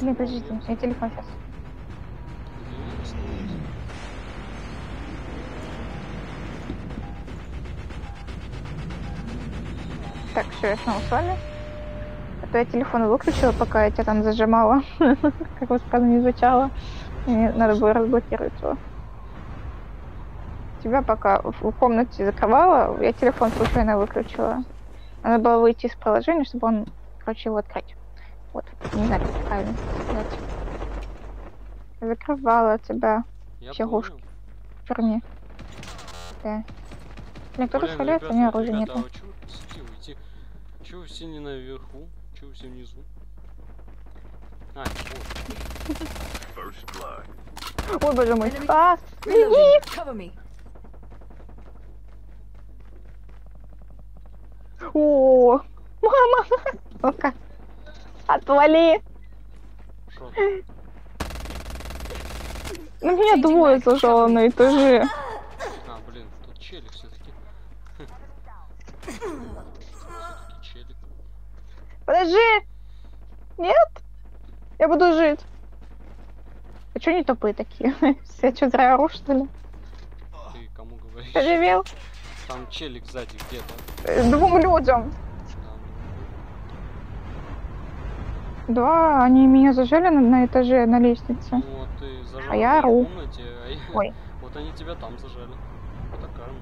Блин, подождите, я телефон сейчас. Так, все, я снова с вами. А то я телефон выключила, пока я тебя там зажимала. Как бы сказано, не звучало. Мне надо было разблокировать его. Тебя пока в комнате закрывала, я телефон случайно выключила. Надо было выйти из приложения, чтобы он, короче, его открыть. Вот, не знаю, как правильно сказать. Закрывала тебя Я Психушки. в тюрьме. Да. Блин, кто-то Блин, стреляет, у меня оружия нет. а уйти? Вы все не наверху? Вы все внизу? А, вот. Ой, боже мой. А, me. О, мама, сука, отвали. Шо? Ну меня двое зажало на этаже. А, блин, тут челик все-таки. Все-таки челик. Подожди. Нет? Я буду жить. А чё они тупые такие? Все что, зря ору, что ли? Ты кому говоришь? Оживел? Там челик сзади где-то. Э, Двум людям. Да, они меня зажали на, на этаже, на лестнице. ну, вот ты зажал А я ору. комнате, а я- Ой. Вот они тебя там зажали. Карма.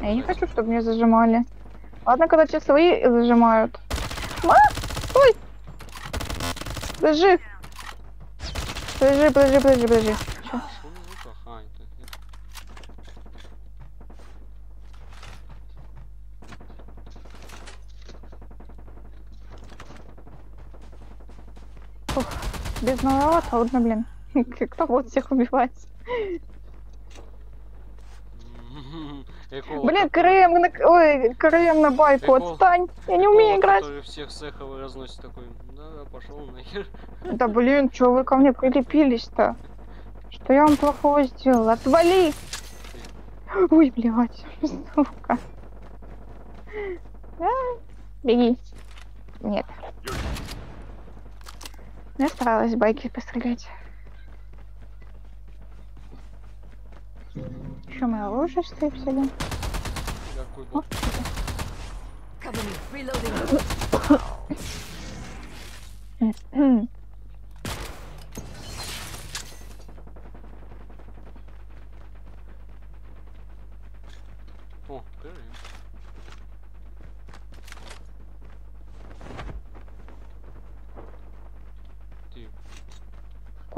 А Я не хочу, чтобы меня зажимали. Ладно, когда те свои зажимают. А! Ой! Подожди. Подожди, подожди, подожди, подожди. Что на звуках? А, это, это. Без нового трудно, блин. Кто будет всех убивать? Блин, Крым на... Ой, Крым на байку, отстань. Я не умею играть. всех цехов разносит такой. Да, да, пошел нахер. Да блин, чё вы ко мне прилепились-то? Что я вам плохого сделал? Отвали! Ой, блядь, сука. А, Беги. Нет. Я старалась байки пострелять. Что, мое оружие? Какой О?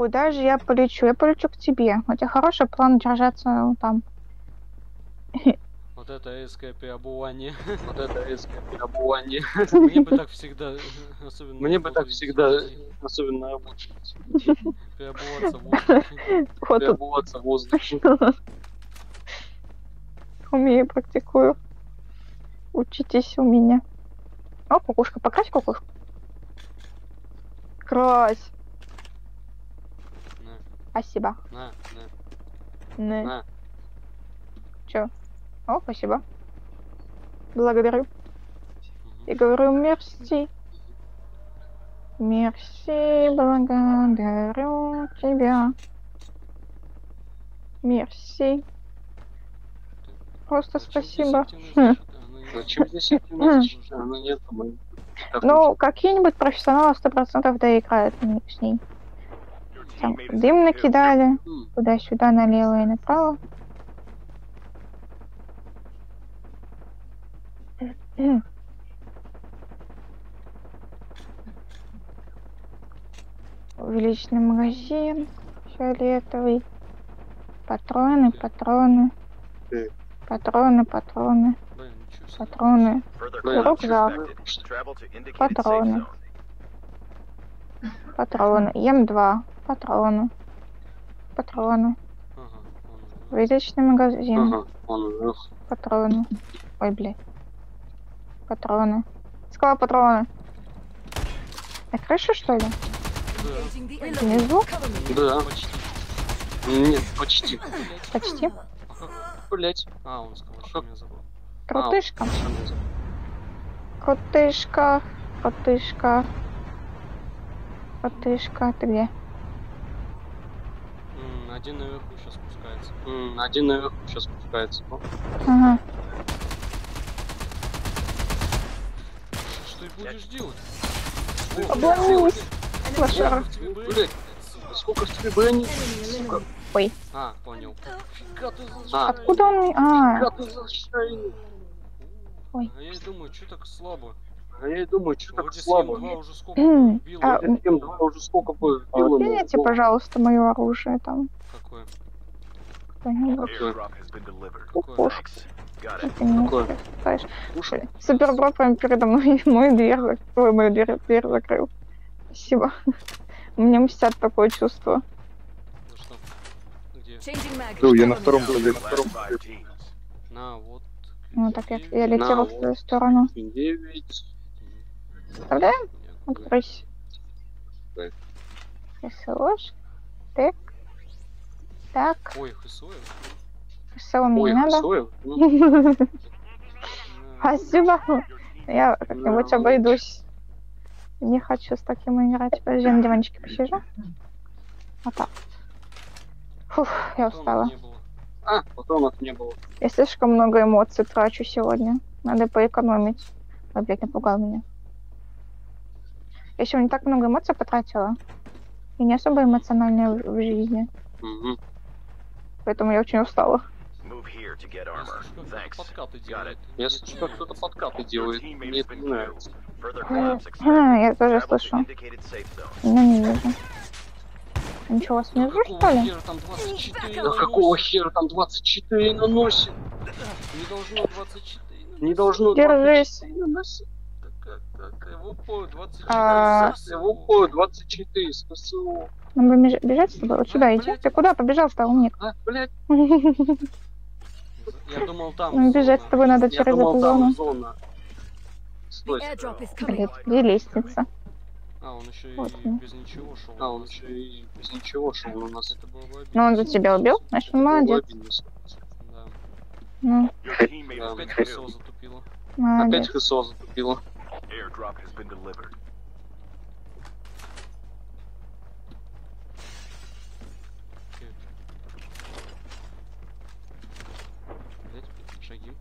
Куда же я полечу? Я полечу к тебе. У тебя хороший план держаться ну, там. Вот это резкое переобувание. Вот это резкое переобувание. Мне бы так всегда, особенно Мне бы так всегда, особенно работе, переобуваться в воздухе. Переобуваться в воздухе. умею, практикую. Учитесь у меня. О, кукушка, покрась кукушку. Крась. На, Спасибо. на, Не. на, на. Чё? О, спасибо. Благодарю. И говорю мерси. Мерси, благодарю тебя. Мерси. Просто спасибо. по-моему. Так Ну, какие-нибудь профессионалы сто процентов доиграют с ней. Там дым накидали, туда-сюда, налево и направо. Увеличенный магазин, фиолетовый. Патроны, патроны. Патроны, патроны, патроны. Рюкзак. Патроны. Патроны. М2. Патроны. Патроны. Ага. Увеличенный магазин. Ага, он вверх. Патроны. Ой, блядь. Патроны. Сказала патроны. На крыше, что ли? Да. Внизу? Да, почти. нет, почти. Почти. Блять. А, он сказал, что меня забыл. Крутышка. Крутышка. Крутышка. Котышка, ты где? М, один наверху сейчас спускается. М, Один наверху сейчас спускается. Ага. Что ты будешь делать? Обломилась. Лошара. Блядь, сколько в тебе брони? Enemy Сука, eliminated. А, понял. Фига ты А. Откуда он? А, как ты? Ой. А я и думаю, что так слабо? А я и думаю, что так слабо. Уже сколько а, уже сколько вбил, а Уберите, пожалуйста, мое оружие там. Какое? Кто-нибудь. Прям передо мной мою дверь, ой, мою дверь, дверь закрыл. Спасибо. Мне мстят такое чувство. Ну, я на втором был, на втором На, вот. Ну, так я, я летела в твою сторону. 9. Вставляем? Я- Откройся. Так. Так. Так. Ой, ХСО? СЛО мне не надо. Спасибо. Я как-нибудь обойдусь. Не хочу с таким играть. Подожди, на диванчике посижу. Вот так. Фух, я устала. А, патронов не было. Я слишком много эмоций трачу сегодня. Надо поэкономить. Ой, блядь, напугал меня. Я сегодня так много эмоций потратила. И не особо эмоциональная в, в жизни. Угу. Поэтому я очень устала. Если что, кто-то подкаты делает, мне это не нравится. Я тоже слышу. Но ну, не вижу. Ничего, снизу, что ли? Да какого хера там 24 наносит? Не должно 24 Не должно 24 наносить. Так, упор 24. А. совсем. В упор 24 с КСУ. Нам бы бежать с тобой? Вот сюда А, иди. блядь. Ты куда побежал-то, умник? А, блядь, Я думал там. Ну, бежать с тобой надо через эту зону. Стой. Блядь, где лестница? А, он еще Вот и он. без ничего шел. А, он еще и без ничего шел у нас. Это было бы обидно. Ну, он за тебя убил? Значит, он молодец. Да. Ну, Опять ХСО затупило. Опять. ХСО затупило. Airdrop has been delivered. Шаги.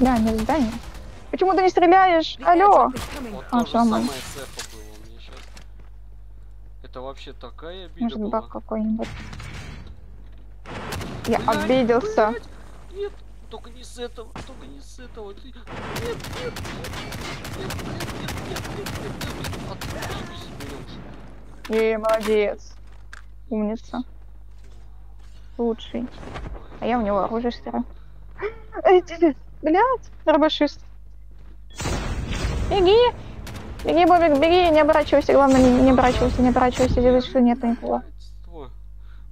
Да, не в здании. Почему ты не стреляешь? Алло! Вот А, самое эхо было у меня сейчас. Это вообще такая обида Может, была. баг какой-нибудь. Я Блядь, обиделся. блядь, Нет, только не с этого, только не с этого. Ты... Нет, нет, нет, нет, нет, нет, нет, нет, нет, нет, нет. Илюш. Ей, молодец. Умница. Лучший. А я у него оружие стираю. Блядь, дробашист. Беги! Беги, Бобик, беги, не оборачивайся, главное, не, не оборачивайся, не оборачивайся, делай, что нет никого.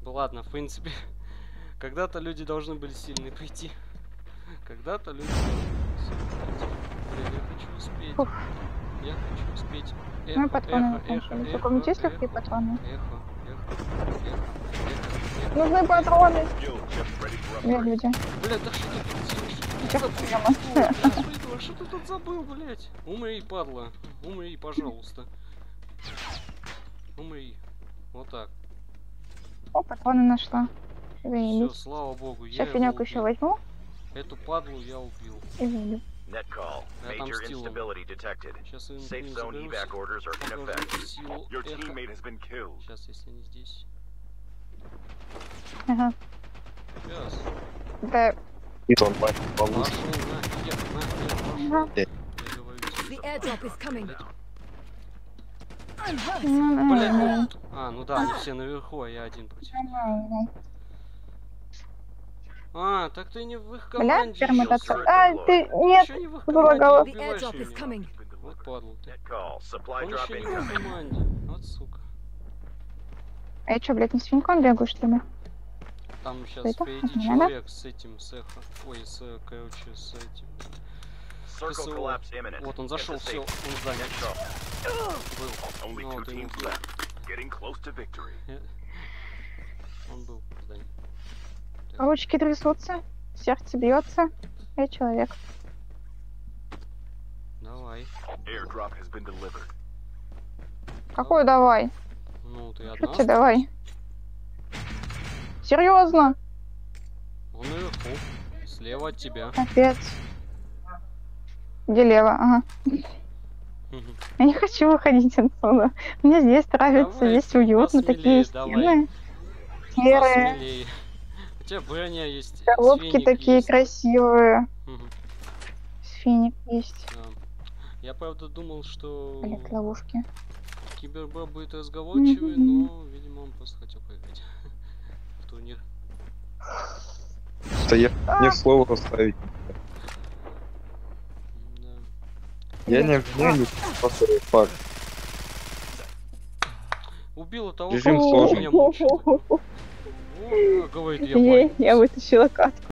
Ну ладно, в принципе, когда-то люди должны были сильные прийти. Когда-то люди. Блин, я хочу успеть. Фух. Я хочу успеть. Эхо, Ну и патроны эхо, эхо, эхо, У кого-нибудь есть легкие патроны? Эхо, эхо, эхо, эхо. Нужны патроны. Upgrade. люди? Блядь, да что ты? Чё Что ты Что ты тут забыл, блядь? Умри, падла. Умри, пожалуйста. Умри. Вот так. О, патроны нашла. Все, слава богу, я Сейчас его финек еще возьму Эту падлу я убил. Netcall. Major instability detected. Safe zone evac orders are in effect. Your teammate has been killed. Сейчас, если не здесь. Ага. Сейчас. Да. И он получше. The airdrop is coming. Блин. А, ну да, они все наверху, а я один против. А, так ты не в их команде Бля. А, ты, нет, не предлагала. Вот падал ты. Он еще не в команде. Вот сука. А я что, блядь, не с финком бегаю, что ли? Там сейчас что впереди это? человек Надо? с этим, с эхо. Ой, с, короче, с этим. Вот он зашел, все, он занят. Был. Ну, вот и не Он был, занят. Ручки трясутся, сердце бьется. Я человек. Давай. Какой давай? Ну, ты одна. Короче, давай. Серьезно? Он наверху. Слева от тебя. Опять. Где лево? Ага. Я не хочу выходить отсюда. Мне здесь нравится, Давай, здесь уютно, посмелее такие давай. стены. Серые, Посмелее. У тебя броня есть. коробки такие есть. красивые. Мгм, Финик есть. да. Я правда думал, что Блять, ловушки. Кибербро будет разговорчивый, Мгм. но, видимо, он просто хотел поиграть в турнир. Да я мне слово поставить. Да. Я не обвиняю, просто факт. Убил того, Режим сложный. О, говорит, я Я, я вытащила катку.